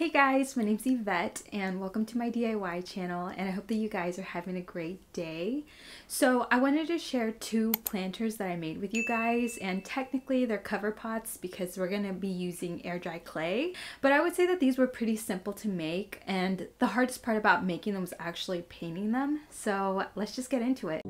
Hey guys, my name's Ivett and welcome to my DIY channel and I hope that you guys are having a great day. So I wanted to share two planters that I made with you guys and technically they're cover pots because we're going to be using air dry clay but I would say that these were pretty simple to make and the hardest part about making them was actually painting them. So let's just get into it.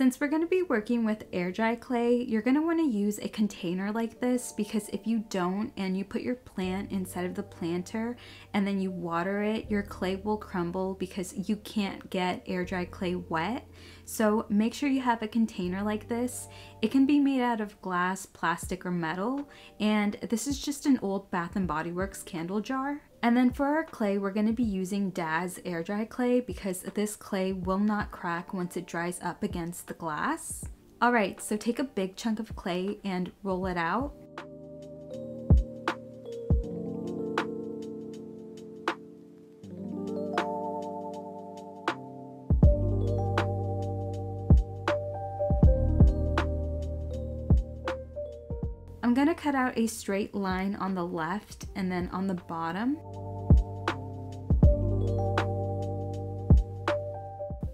Since we're going to be working with air dry clay, you're going to want to use a container like this because if you don't and you put your plant inside of the planter and then you water it, your clay will crumble because you can't get air dry clay wet. So make sure you have a container like this. It can be made out of glass, plastic, or metal, and this is just an old Bath & Body Works candle jar. And then for our clay, we're going to be using DAS air dry clay because this clay will not crack once it dries up against the glass. Alright, so take a big chunk of clay and roll it out. Out a straight line on the left and then on the bottom.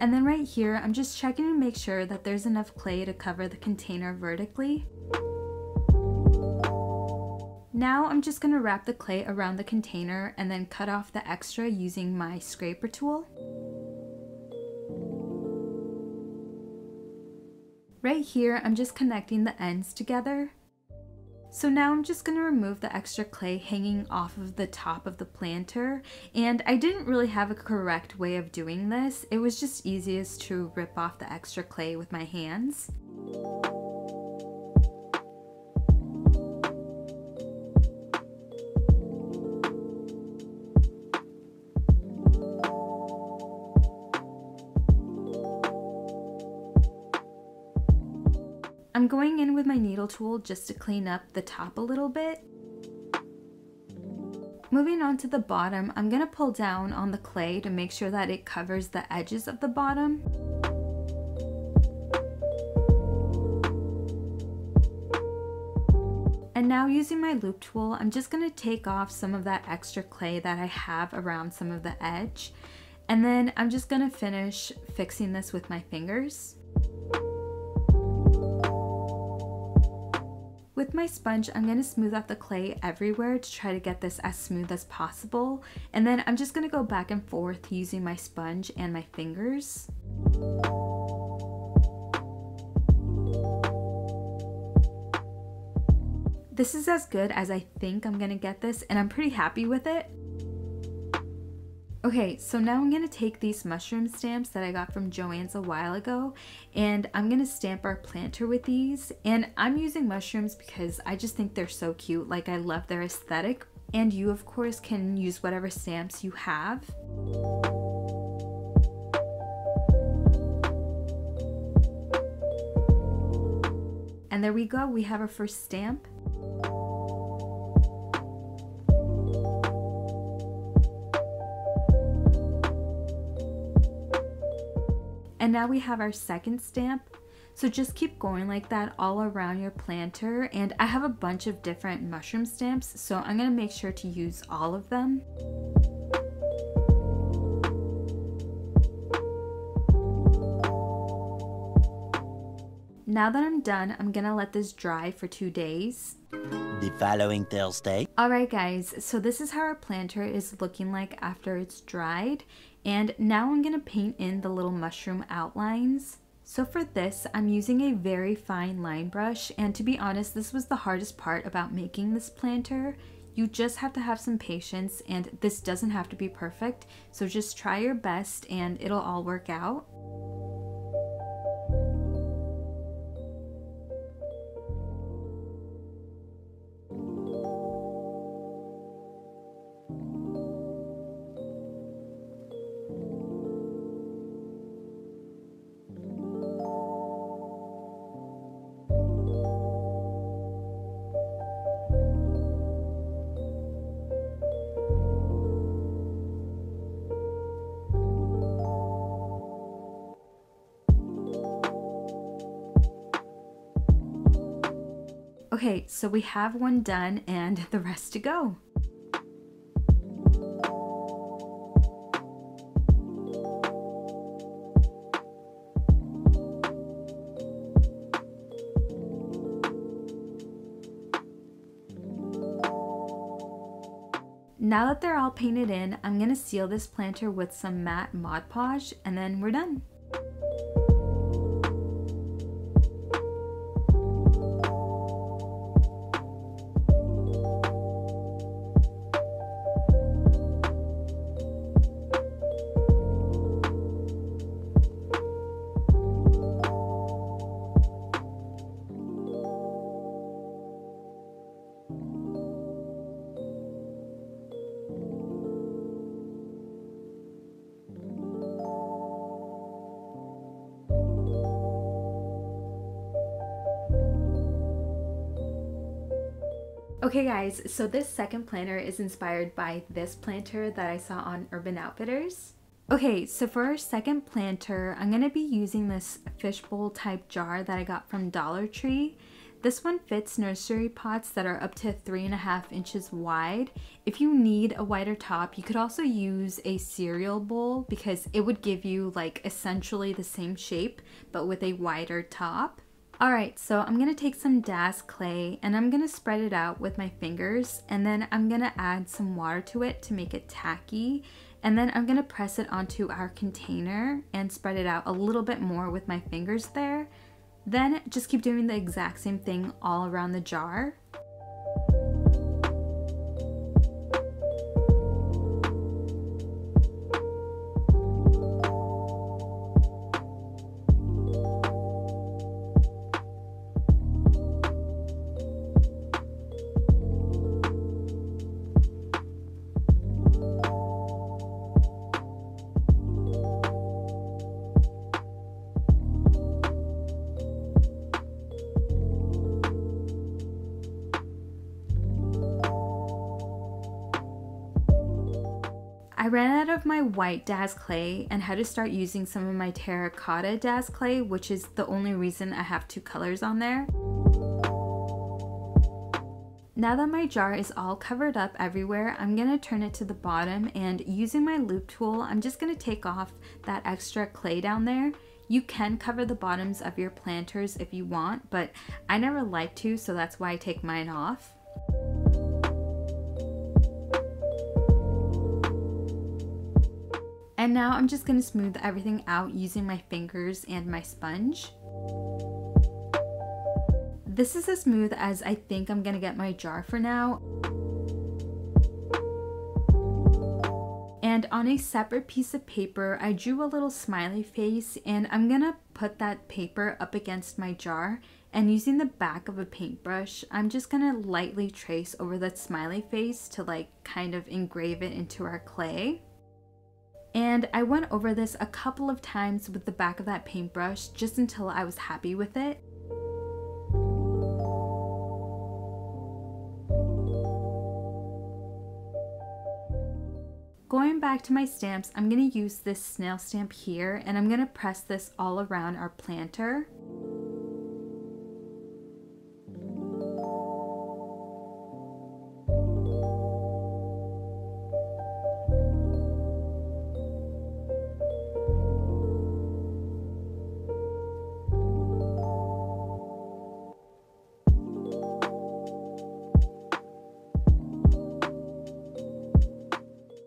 And then right here, I'm just checking to make sure that there's enough clay to cover the container vertically. Now I'm just gonna wrap the clay around the container and then cut off the extra using my scraper tool. Right here, I'm just connecting the ends together. So now I'm just going to remove the extra clay hanging off of the top of the planter and I didn't really have a correct way of doing this. It was just easiest to rip off the extra clay with my hands. I'm going in with my needle tool just to clean up the top a little bit. Moving on to the bottom, I'm going to pull down on the clay to make sure that it covers the edges of the bottom. And now using my loop tool, I'm just going to take off some of that extra clay that I have around some of the edge. And then I'm just going to finish fixing this with my fingers. With my sponge, I'm to smooth out the clay everywhere to try to get this as smooth as possible. And then I'm just to go back and forth using my sponge and my fingers. This is as good as I think I'm to get this and I'm pretty happy with it. Okay, so now I'm gonna take these mushroom stamps that I got from Joann's a while ago and I'm gonna stamp our planter with these. And I'm using mushrooms because I just think they're so cute. Like I love their aesthetic. And you of course can use whatever stamps you have. And there we go, we have our first stamp. Now we have our second stamp. So just keep going like that all around your planter. And I have a bunch of different mushroom stamps, so I'm gonna make sure to use all of them. Now that I'm done, I'm gonna let this dry for two days. The following Thursday. Alright guys, so this is how our planter is looking like after it's dried. And now I'm gonna paint in the little mushroom outlines. So for this, I'm using a very fine line brush. And to be honest, this was the hardest part about making this planter. You just have to have some patience and this doesn't have to be perfect. So just try your best and it'll all work out. Okay, so we have one done and the rest to go. Now that they're all painted in, I'm going to seal this planter with some matte Mod Podge and then we're done. Okay guys, so this second planter is inspired by this planter that I saw on Urban Outfitters. Okay, so for our second planter, I'm going to be using this fishbowl type jar that I got from Dollar Tree. This one fits nursery pots that are up to three and a half inches wide. If you need a wider top, you could also use a cereal bowl because it would give you like essentially the same shape but with a wider top. Alright, so I'm going to take some DAS clay and I'm going to spread it out with my fingers and then I'm going to add some water to it to make it tacky and then I'm going to press it onto our container and spread it out a little bit more with my fingers there. Then just keep doing the exact same thing all around the jar. I ran out of my white DAS clay and had to start using some of my terracotta DAS clay, which is the only reason I have two colors on there. Now that my jar is all covered up everywhere, I'm going to turn it to the bottom and using my loop tool, I'm just going to take off that extra clay down there. You can cover the bottoms of your planters if you want, but I never like to, so that's why I take mine off. And now I'm just to smooth everything out using my fingers and my sponge. This is as smooth as I think I'm to get my jar for now. And on a separate piece of paper, I drew a little smiley face and I'm to put that paper up against my jar and using the back of a paintbrush, I'm just to lightly trace over that smiley face to like kind of engrave it into our clay. And I went over this a couple of times with the back of that paintbrush just until I was happy with it. Going back to my stamps, I'm going to use this snail stamp here and I'm going to press this all around our planter.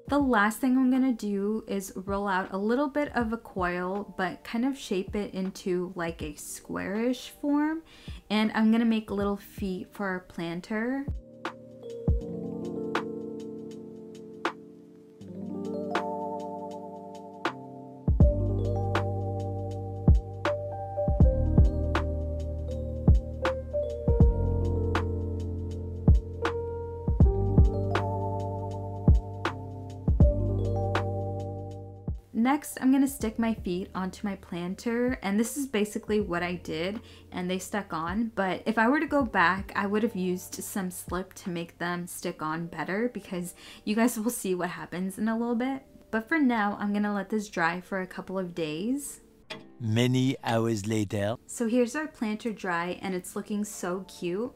The last thing I'm to do is roll out a little bit of a coil, but kind of shape it into like a squarish form. And I'm to make little feet for our planter. Next, I'm going to stick my feet onto my planter, and this is basically what I did, and they stuck on, but if I were to go back, I would have used some slip to make them stick on better, because you guys will see what happens in a little bit. But for now, I'm going to let this dry for a couple of days. Many hours later. So here's our planter dry, and it's looking so cute.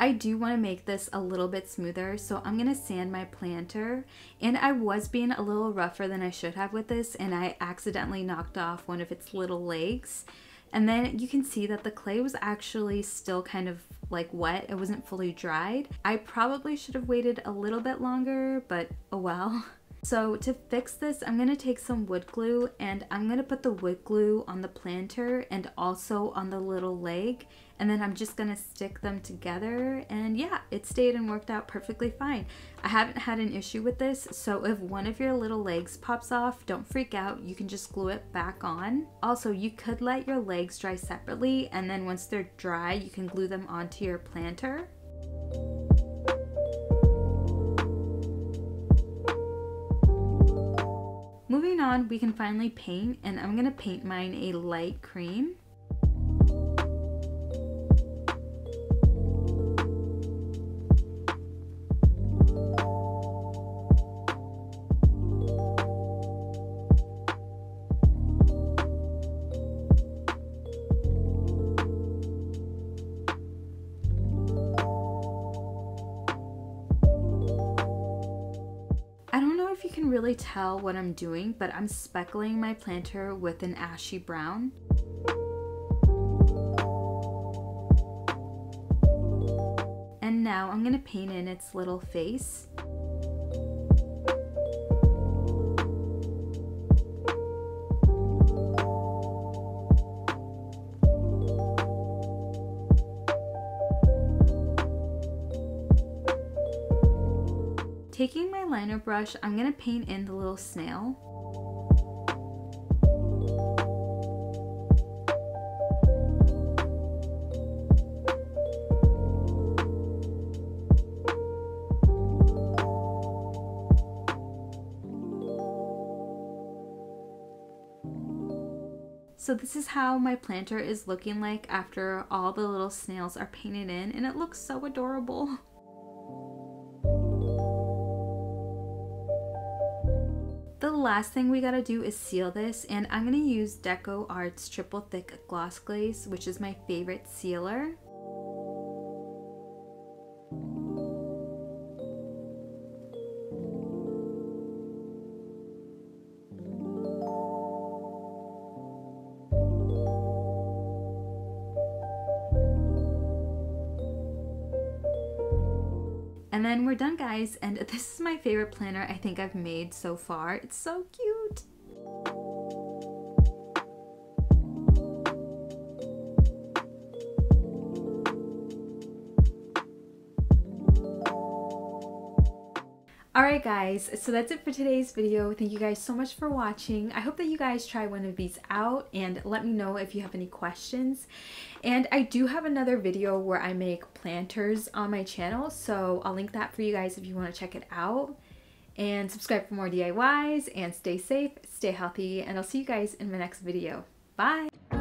I do want to make this a little bit smoother, so I'm going to sand my planter. And I was being a little rougher than I should have with this, and I accidentally knocked off one of its little legs. And then you can see that the clay was actually still kind of like wet. It wasn't fully dried. I probably should have waited a little bit longer, but oh well. So to fix this, I'm to take some wood glue and I'm to put the wood glue on the planter and also on the little leg. And then I'm just gonna stick them together and yeah it stayed and worked out perfectly fine. I haven't had an issue with this so if one of your little legs pops off don't freak out. You can just glue it back on. Also you could let your legs dry separately and then once they're dry you can glue them onto your planter on, we can finally paint, and I'm gonna paint mine a light cream. Tell what I'm doing, but I'm speckling my planter with an ashy brown. And now I'm to paint in its little face. Liner brush, I'm to paint in the little snail. So this is how my planter is looking like after all the little snails are painted in and it looks so adorable. The last thing we gotta do is seal this and I'm gonna use DecoArt's Triple Thick Gloss Glaze, which is my favorite sealer. And then we're done guys, and this is my favorite planner I think I've made so far. It's so cute. Alright guys, so that's it for today's video. Thank you guys so much for watching. I hope that you guys try one of these out and let me know if you have any questions. And I do have another video where I make planters on my channel, so I'll link that for you guys if you want to check it out. And subscribe for more DIYs and stay safe, stay healthy, and I'll see you guys in my next video. Bye!